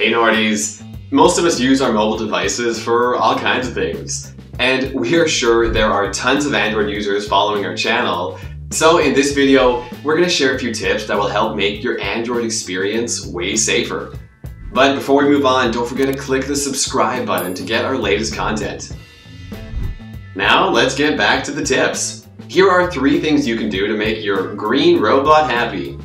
Hey Nordies! Most of us use our mobile devices for all kinds of things. And we are sure there are tons of Android users following our channel. So in this video, we're going to share a few tips that will help make your Android experience way safer. But before we move on, don't forget to click the subscribe button to get our latest content. Now let's get back to the tips. Here are three things you can do to make your green robot happy.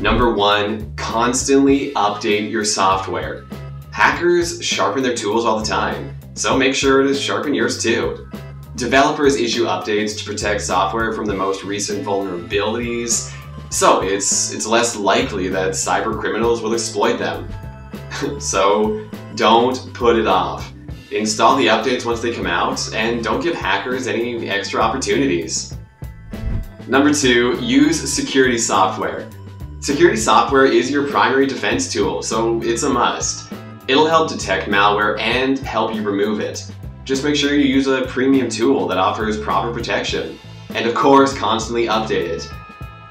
Number one, constantly update your software. Hackers sharpen their tools all the time, so make sure to sharpen yours too. Developers issue updates to protect software from the most recent vulnerabilities, so it's, it's less likely that cyber criminals will exploit them. so don't put it off. Install the updates once they come out, and don't give hackers any extra opportunities. Number two, use security software. Security software is your primary defense tool, so it's a must. It'll help detect malware and help you remove it. Just make sure you use a premium tool that offers proper protection. And of course, constantly update it.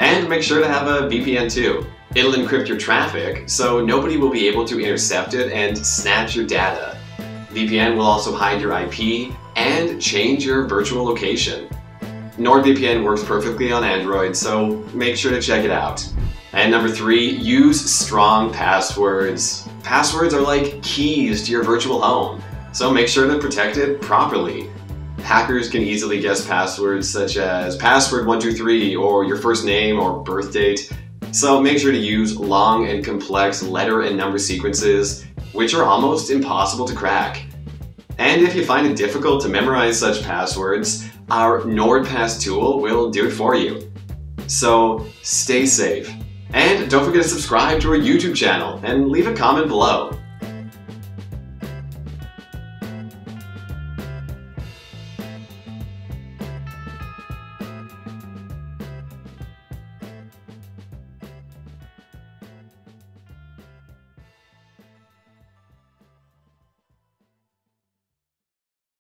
And make sure to have a VPN too. It'll encrypt your traffic, so nobody will be able to intercept it and snatch your data. VPN will also hide your IP and change your virtual location. NordVPN works perfectly on Android, so make sure to check it out. And number three, use strong passwords. Passwords are like keys to your virtual home, so make sure to protect it properly. Hackers can easily guess passwords such as password123 or your first name or birth date, so make sure to use long and complex letter and number sequences, which are almost impossible to crack. And if you find it difficult to memorize such passwords, our NordPass tool will do it for you. So stay safe. And don't forget to subscribe to our YouTube channel and leave a comment below.